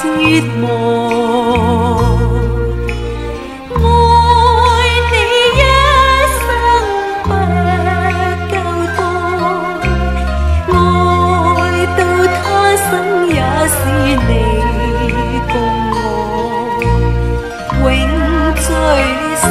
折磨。每你一生不够多，爱到他生也是你共我，永聚守。